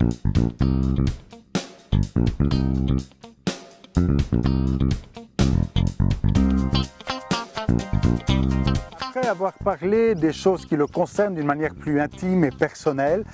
Après avoir parlé des choses qui le concernent d'une manière plus intime et personnelle,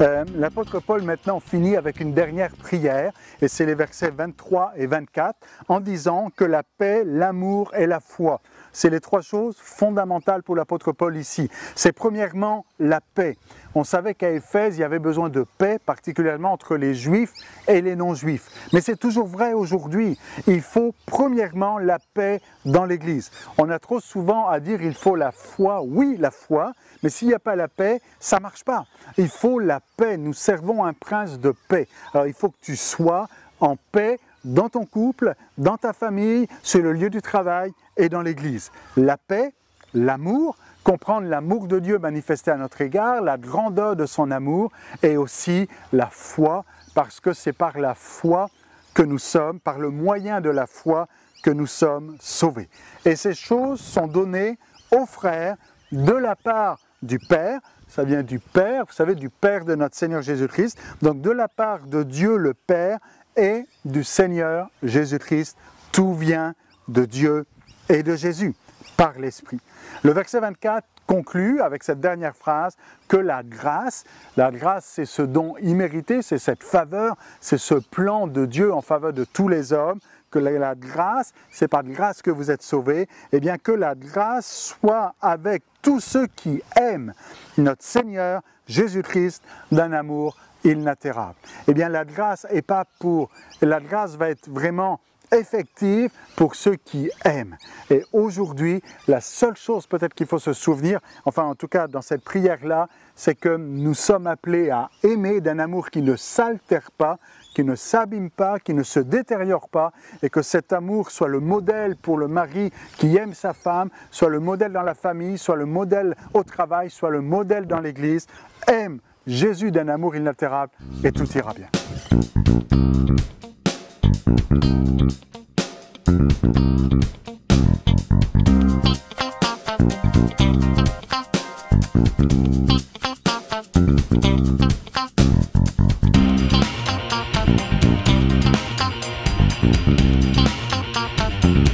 euh, l'apôtre Paul maintenant finit avec une dernière prière, et c'est les versets 23 et 24, en disant que la paix, l'amour et la foi, c'est les trois choses fondamentales pour l'apôtre Paul ici. C'est premièrement la paix. On savait qu'à Éphèse, il y avait besoin de paix, particulièrement entre les juifs et les non-juifs. Mais c'est toujours vrai aujourd'hui. Il faut premièrement la paix dans l'Église. On a trop souvent à dire il faut la foi. Oui, la foi, mais s'il n'y a pas la paix, ça ne marche pas. Il faut la paix. Nous servons un prince de paix. Alors il faut que tu sois en paix dans ton couple, dans ta famille, sur le lieu du travail et dans l'Église. La paix, l'amour, comprendre l'amour de Dieu manifesté à notre égard, la grandeur de son amour et aussi la foi, parce que c'est par la foi que nous sommes, par le moyen de la foi que nous sommes sauvés. Et ces choses sont données aux frères de la part du Père, ça vient du Père, vous savez, du Père de notre Seigneur Jésus-Christ, donc de la part de Dieu le Père et du Seigneur Jésus-Christ. Tout vient de Dieu et de Jésus par l'Esprit. Le verset 24 conclut avec cette dernière phrase que la grâce, la grâce c'est ce don immérité, c'est cette faveur, c'est ce plan de Dieu en faveur de tous les hommes, que la, grâce, c'est par grâce que vous êtes sauvés, et eh bien que la grâce soit avec tous ceux qui aiment notre Seigneur Jésus-Christ d'un amour inaltérable. Eh bien la grâce est pas pour, la grâce va être vraiment effective pour ceux qui aiment. Et aujourd'hui, la seule chose peut-être qu'il faut se souvenir, enfin en tout cas dans cette prière-là, c'est que nous sommes appelés à aimer d'un amour qui ne s'altère pas, qui ne s'abîme pas, qui ne se détériore pas, et que cet amour soit le modèle pour le mari qui aime sa femme, soit le modèle dans la famille, soit le modèle au travail, soit le modèle dans l'Église. Aime Jésus d'un amour inaltérable et tout ira bien.